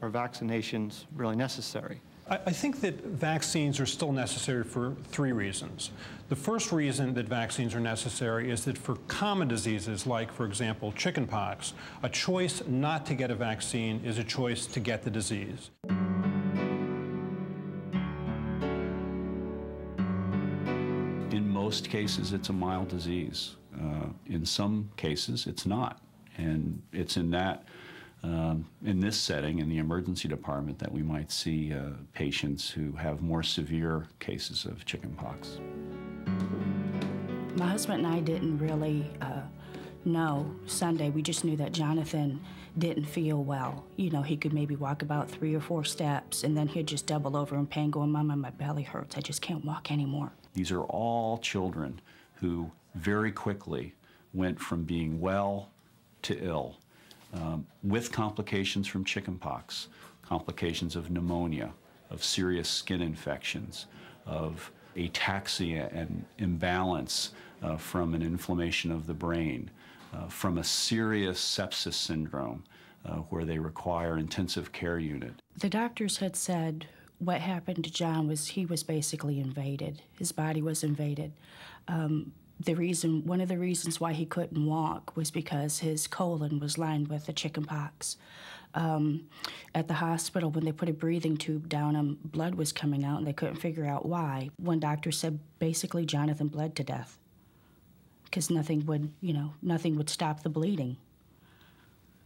Are vaccinations really necessary? I, I think that vaccines are still necessary for three reasons. The first reason that vaccines are necessary is that for common diseases like, for example, chickenpox, a choice not to get a vaccine is a choice to get the disease. In most cases, it's a mild disease. Uh, in some cases, it's not. And it's in that, um, in this setting, in the emergency department, that we might see uh, patients who have more severe cases of chickenpox. My husband and I didn't really uh, know Sunday. We just knew that Jonathan didn't feel well. You know, he could maybe walk about three or four steps, and then he'd just double over in pain, going, Mama, my belly hurts. I just can't walk anymore. These are all children who very quickly went from being well to ill um, with complications from chickenpox, complications of pneumonia, of serious skin infections, of ataxia and imbalance uh, from an inflammation of the brain, uh, from a serious sepsis syndrome uh, where they require intensive care unit. The doctors had said what happened to John was he was basically invaded. His body was invaded. Um, the reason, one of the reasons why he couldn't walk was because his colon was lined with the chicken pox. Um, at the hospital, when they put a breathing tube down him, blood was coming out and they couldn't figure out why. One doctor said basically Jonathan bled to death because nothing would, you know, nothing would stop the bleeding.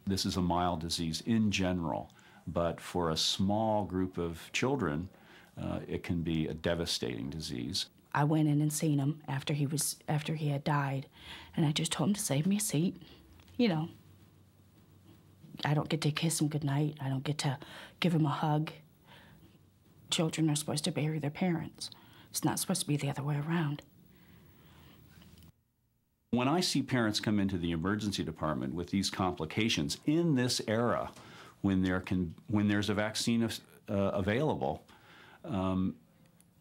This is a mild disease in general but for a small group of children, uh, it can be a devastating disease. I went in and seen him after he was after he had died, and I just told him to save me a seat. You know, I don't get to kiss him goodnight. I don't get to give him a hug. Children are supposed to bury their parents. It's not supposed to be the other way around. When I see parents come into the emergency department with these complications in this era, when there can when there's a vaccine uh, available. Um,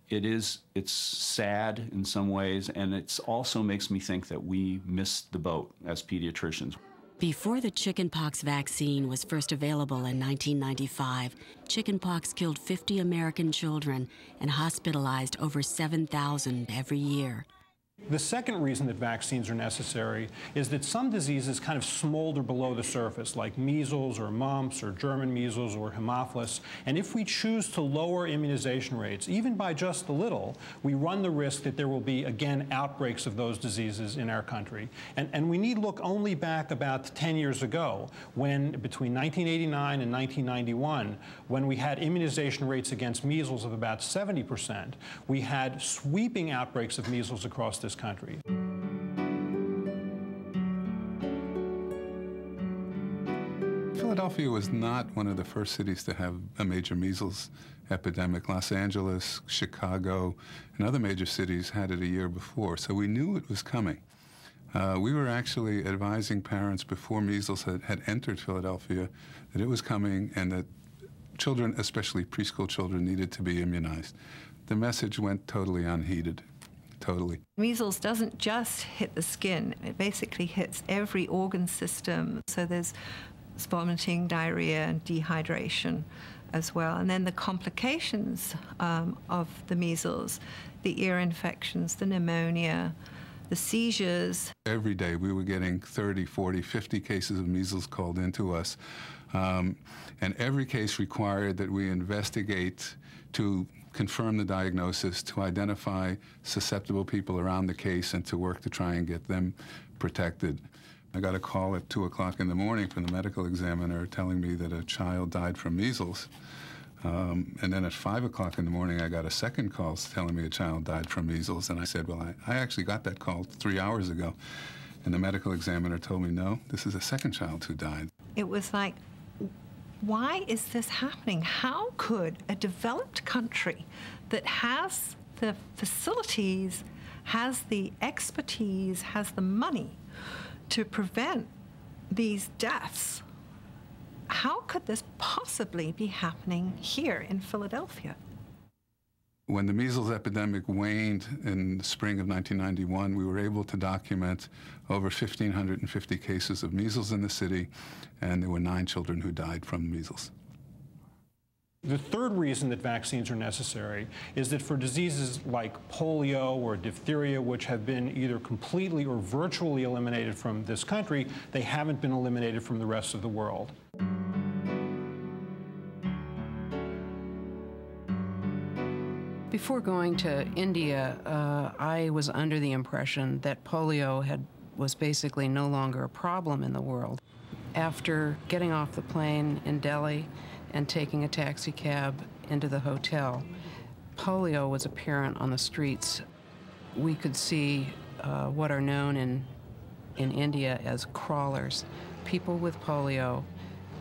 it is it's sad in some ways, and it also makes me think that we missed the boat as pediatricians. Before the chickenpox vaccine was first available in 1995, chickenpox killed 50 American children and hospitalized over 7,000 every year. The second reason that vaccines are necessary is that some diseases kind of smolder below the surface, like measles or mumps or German measles or Haemophilus. And if we choose to lower immunization rates, even by just a little, we run the risk that there will be, again, outbreaks of those diseases in our country. And, and we need look only back about 10 years ago, when between 1989 and 1991, when we had immunization rates against measles of about 70%, we had sweeping outbreaks of measles across this country. Philadelphia was not one of the first cities to have a major measles epidemic. Los Angeles, Chicago, and other major cities had it a year before, so we knew it was coming. Uh, we were actually advising parents before measles had, had entered Philadelphia that it was coming and that children, especially preschool children, needed to be immunized. The message went totally unheeded totally. Measles doesn't just hit the skin, it basically hits every organ system. So there's vomiting, diarrhea, and dehydration as well. And then the complications um, of the measles, the ear infections, the pneumonia, the seizures. Every day we were getting 30, 40, 50 cases of measles called into us. Um, and every case required that we investigate to confirm the diagnosis, to identify susceptible people around the case, and to work to try and get them protected. I got a call at 2 o'clock in the morning from the medical examiner telling me that a child died from measles. Um, and then at 5 o'clock in the morning, I got a second call telling me a child died from measles. And I said, Well, I, I actually got that call three hours ago. And the medical examiner told me, No, this is a second child who died. It was like why is this happening? How could a developed country that has the facilities, has the expertise, has the money to prevent these deaths, how could this possibly be happening here in Philadelphia? When the measles epidemic waned in the spring of 1991, we were able to document over 1,550 cases of measles in the city, and there were nine children who died from measles. The third reason that vaccines are necessary is that for diseases like polio or diphtheria, which have been either completely or virtually eliminated from this country, they haven't been eliminated from the rest of the world. Before going to India, uh, I was under the impression that polio had was basically no longer a problem in the world. After getting off the plane in Delhi and taking a taxi cab into the hotel, polio was apparent on the streets. We could see uh, what are known in in India as crawlers, people with polio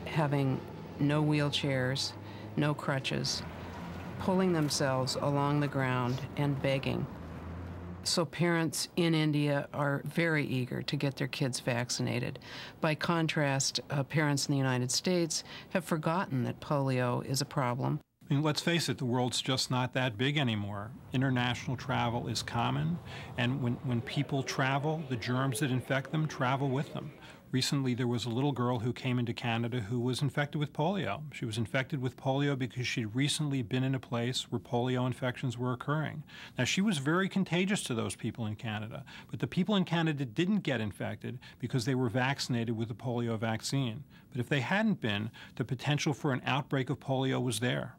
having no wheelchairs, no crutches, pulling themselves along the ground and begging. So, parents in India are very eager to get their kids vaccinated. By contrast, uh, parents in the United States have forgotten that polio is a problem. I mean, let's face it, the world's just not that big anymore. International travel is common, and when, when people travel, the germs that infect them travel with them. Recently, there was a little girl who came into Canada who was infected with polio. She was infected with polio because she'd recently been in a place where polio infections were occurring. Now, she was very contagious to those people in Canada, but the people in Canada didn't get infected because they were vaccinated with the polio vaccine. But if they hadn't been, the potential for an outbreak of polio was there.